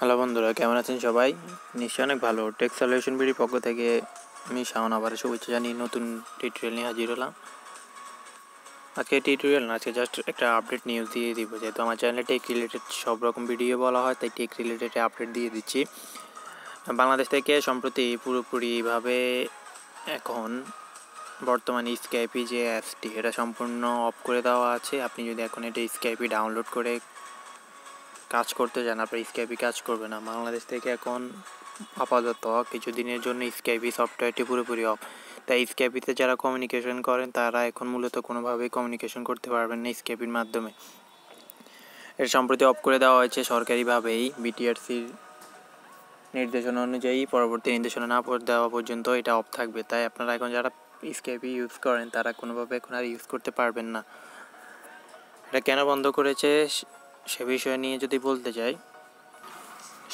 Hello বন্ধুরা, কেমন আছেন সবাই? নিশ্চয়ই অনেক ভালো। টেক সলিউশন বিডির পক্ষ থেকে আমি শাওন আবার শুভেচ্ছা জানিয়ে নতুন টিউটোরিয়াল নিয়ে হাজির হলাম। আজকে টিউটোরিয়াল না, আজকে জাস্ট একটা আপডেট নিউজ দিয়ে দিব। যেহেতু আমার চ্যানেলে টেক রিলেটেড সব রকম ভিডিও বলা হয়, তাই টেক রিলেটেড আপডেট দিয়ে দিচ্ছি। বাংলাদেশ থেকে সম্প্রতি পুরোপুরিভাবে এখন বর্তমানে স্কাইপি যে অ্যাপসটি এটা সম্পূর্ণ অফ করে দেওয়া আছে। আপনি যদি এখন এটা স্কাইপি ডাউনলোড করে কাজ করতে যান, আপনার স্কাইপি কাজ করবে না। বাংলাদেশ থেকে এখন আপাতত কিছুদিনের জন্য স্কাইপি সফটওয়্যারটি পুরোপুরি অফ তাই স্কাইপিতে যারা কমিউনিকেশন করেন, তারা এখন মূলত কোনোভাবেই কমিউনিকেশন করতে পারবেন না স্কাইপির মাধ্যমে। এর সম্প্রতি অফ করে দেওয়া হয়েছে সরকারিভাবেই বিটিআরসির নির্দেশনা অনুযায়ী, পরবর্তী নির্দেশনা না দেওয়া পর্যন্ত এটা অফ থাকবে। তাই আপনারা এখন যারা স্কাইপি ইউজ করেন, তারা কোনোভাবে এখন আর ইউজ করতে পারবেন না। এটা কেন বন্ধ করেছে? সে বিষয় নিয়ে যদি বলতে চাই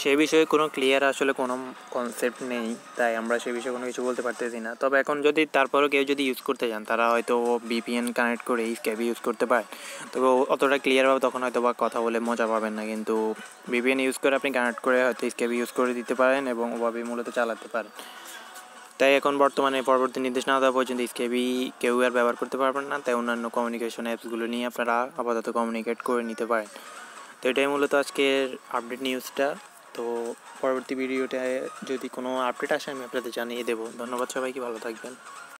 সে বিষয়ে কোনো ক্লিয়ার আসলে কোনো কনসেপ্ট নেই, তাই আমরা সে বিষয়ে কোনো কিছু বলতে পারতেছি না। তবে এখন যদি তারপরেও কেউ যদি ইউজ করতে চান তারা হয়তো বিপিএন কানেক্ট করে এই স্ক্যাবি ইউজ করতে পারেন তবে অতটা ক্লিয়ারভাবে তখন হয়তো বা কথা বলে মজা পাবেন না, কিন্তু বিপিএন ইউজ করে আপনি কানেক্ট করে হয়তো স্ক্যাবি ইউজ করে দিতে পারেন এবং ওভাবে মূলত চালাতে পারেন। তাই এখন বর্তমানে পরবর্তী নির্দেশ না দেওয়া পর্যন্ত স্কেবি কেউ আর ব্যবহার করতে পারবেন না, তাই অন্যান্য কমিউনিকেশন অ্যাপসগুলো নিয়ে আপনারা আপাতত কমিউনিকেট করে নিতে পারেন। তো এটাই মূলত আজকের আপডেট নিউজটা তো পরবর্তী ভিডিওটায় যদি কোনো আপডেট আসে, আমি আপনাদের জানিয়ে দেবো। ধন্যবাদ সবাইকে, ভালো থাকবেন।